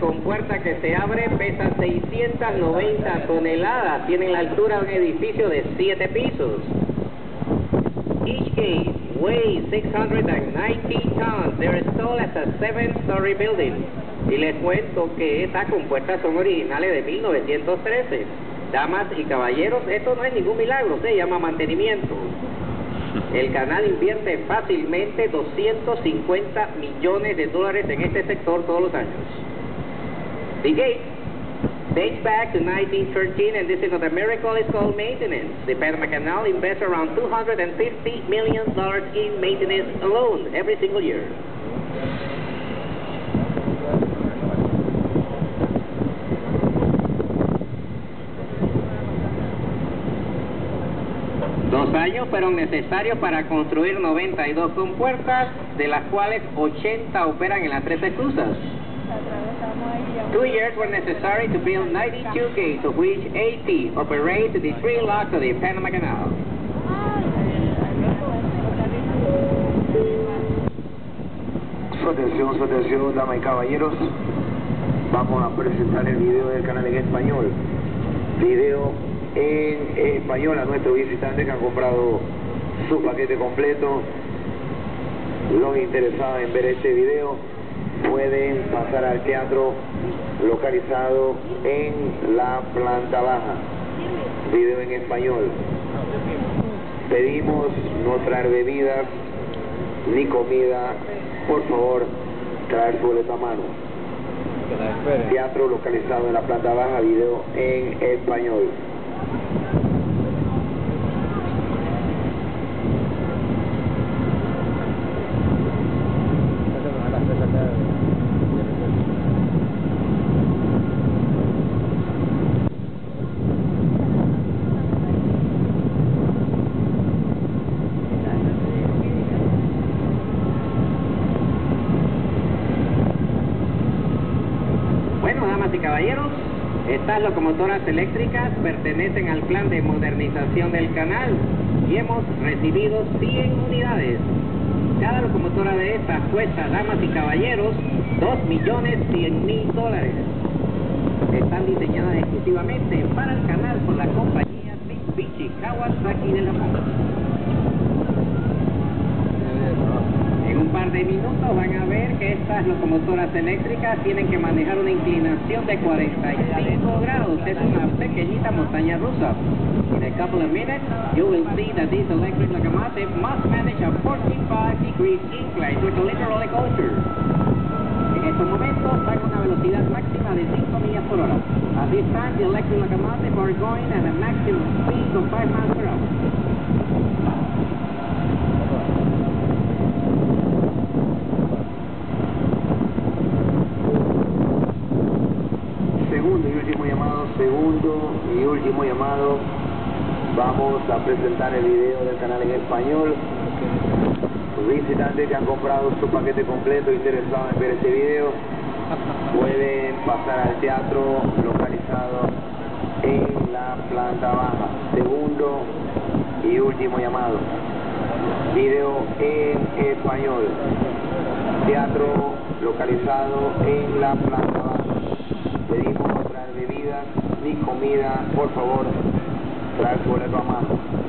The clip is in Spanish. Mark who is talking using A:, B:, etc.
A: compuerta que se abre pesa 690 toneladas, tiene la altura de un edificio de 7 pisos. Each gate weighs 690 tons. They're installed as a seven-story building. Y les cuento que estas compuertas son originales de 1913. Damas y caballeros, esto no es ningún milagro, se llama mantenimiento. El canal invierte fácilmente 250 millones de dólares en este sector todos los años. The gate dates back to 1913 and this is not a miracle, it's called maintenance. The Panama Canal invests around 250 million dollars in maintenance alone every single year. Dos años fueron necesarios para construir 92 compuertas, de las cuales 80 operan en las tres esclusas. Two years were necessary to build 92 gates, of which 80 operate the three locks of the Panama Canal.
B: Su atención, su atención, damas y caballeros. Vamos a presentar el video del canal en español. Video en español a nuestros visitantes que han comprado su paquete completo. Los interesados en ver este video pueden pasar al teatro localizado en la planta baja. Video en español. Pedimos no traer bebidas ni comida. Por favor, traer su boleto a mano. Teatro localizado en la planta baja, video en español.
A: Bueno, damas y caballeros, estas locomotoras eléctricas pertenecen al plan de modernización del canal y hemos recibido 100 unidades. Cada locomotora de estas cuesta, damas y caballeros, 2 millones 100 mil dólares. Están diseñadas exclusivamente para el canal por la compañía Mitsubishi Kawasaki de Japón. En un par de minutos van a ver que estas locomotoras eléctricas tienen que manejar una inclinación de 45 grados. Es una pequeñita montaña rusa. In a couple of minutes, you will see that this electric locomotive must manage a 45 degrees incline, is a little roller coaster. En estos momentos van a una velocidad máxima de 5 millas por hora. At this time, the electric locomotive are going at a maximum speed of 5 miles per hour.
B: Segundo y llamado, segundo y último llamado. Vamos a presentar el video del canal en español. Visitantes que han comprado su paquete completo interesados en ver este video pueden pasar al teatro localizado en la planta baja. Segundo y último llamado. Video en español. Teatro localizado en la planta baja. Pedimos bebidas ni comida, por favor, traer su boleto a mano.